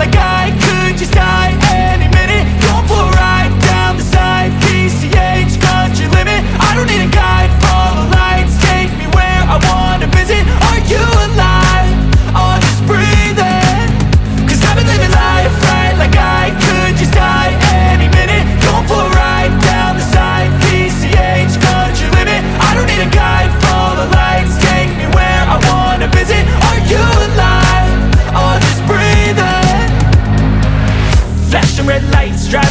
like I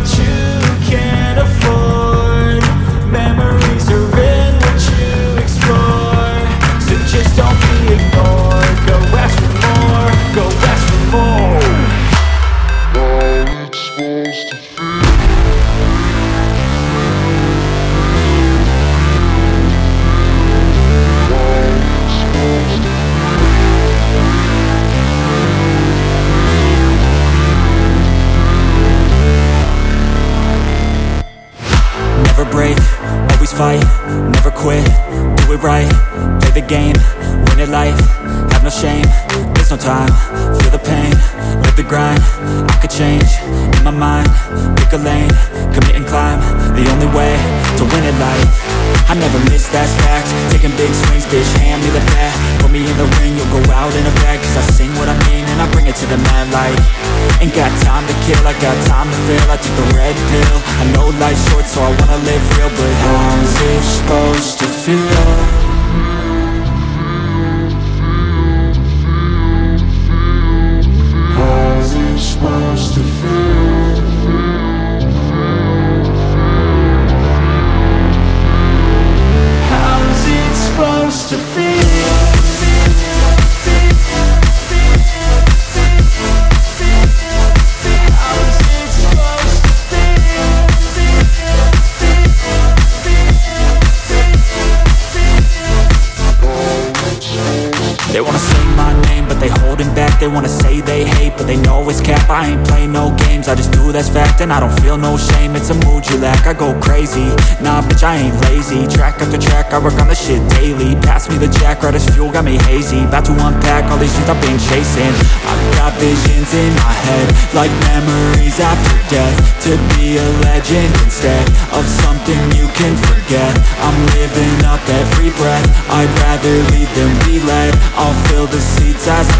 you break, always fight, never quit, do it right, play the game, win it life, have no shame, there's no time, feel the pain, live the grind, I could change, in my mind, pick a lane, commit and climb, the only way to win it life, I never miss, that's fact, taking big swings, bitch, hand me the bat, put me in the ring, you'll go out in a bag, cause I sing what I mean, it to the mad light, ain't got time to kill, I got time to feel, I took the red pill, I know life's short, so I wanna live real, but how's it supposed to feel? They wanna say my name, but they holding back They wanna say they hate, but they know it's cap. I ain't play no games, I just do that's fact And I don't feel no shame, it's a mood you lack I go crazy, nah bitch I ain't lazy. Track after track, I work on the shit daily. Pass me the jack, right as fuel, got me hazy. About to unpack all these things I've been chasing. I've got visions in my head Like memories after death. To be a legend instead Of something you can forget. I'm living up every breath. I'd rather lead than be led I'll fill